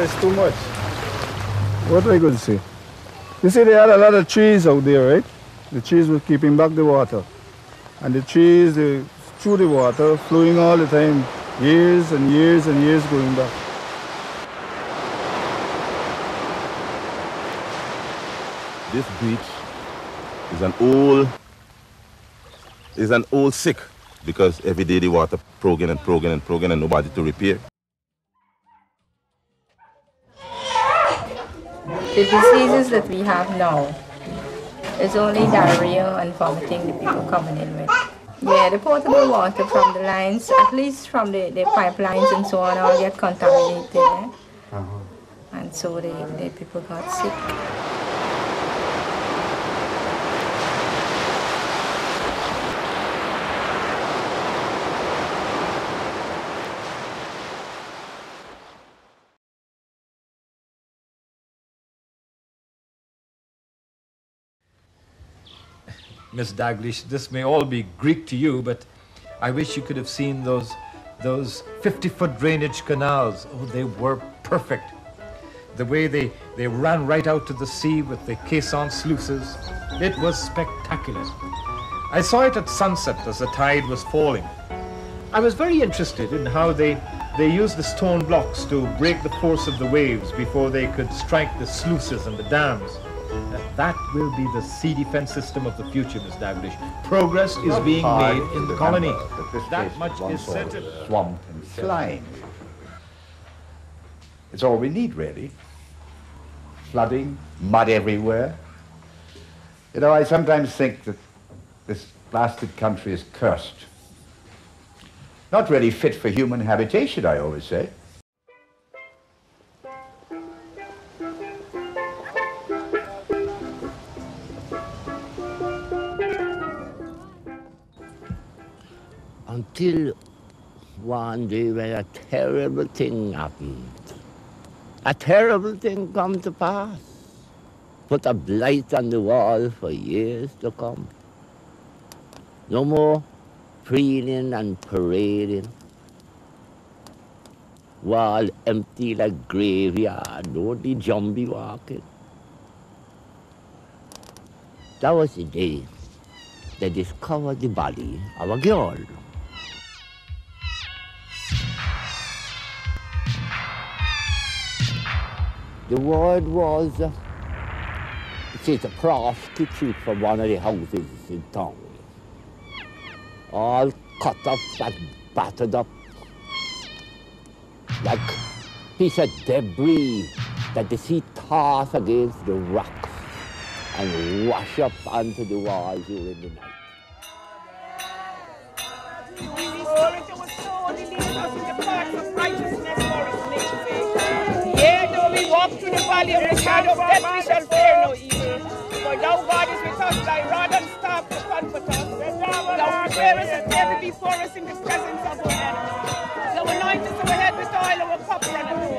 is too much. What are I going to see? You see, they had a lot of trees out there, right? The trees were keeping back the water. And the trees, they through the water, flowing all the time, years and years and years going back. This beach is an old, is an old sick because every day the water progging and progging and progging and nobody to repair. The diseases that we have now is only diarrhea and vomiting that people coming in with. Yeah, the potable water from the lines, at least from the, the pipelines and so on, all get contaminated. Eh? Uh -huh. And so the, the people got sick. Miss Daglish, this may all be Greek to you, but I wish you could have seen those, those 50-foot drainage canals. Oh, they were perfect. The way they, they ran right out to the sea with the caisson sluices, it was spectacular. I saw it at sunset as the tide was falling. I was very interested in how they, they used the stone blocks to break the force of the waves before they could strike the sluices and the dams. That will be the sea defense system of the future, Miss Daglish. Progress is being made in the colony. That, that much is certain. Swamp and slime. It's all we need, really. Flooding, mud everywhere. You know, I sometimes think that this blasted country is cursed. Not really fit for human habitation, I always say. Until one day when a terrible thing happened. A terrible thing come to pass. Put a blight on the wall for years to come. No more preening and parading. Wall empty like graveyard, only er zombie walking. That was the day they discovered the body of a girl. The word was, uh, it's a prostitute from one of the houses in town. All cut up and battered up. Like piece of debris that the sea toss against the rocks and wash up onto the walls during the night. Valley of the shadow of death, we shall fear no evil. For thou God is with us, thy rod and staff to comfort us. Thou preparest a table before us in the presence of our enemies. Thou anointest our head with oil, our cup runneth over.